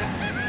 Bye.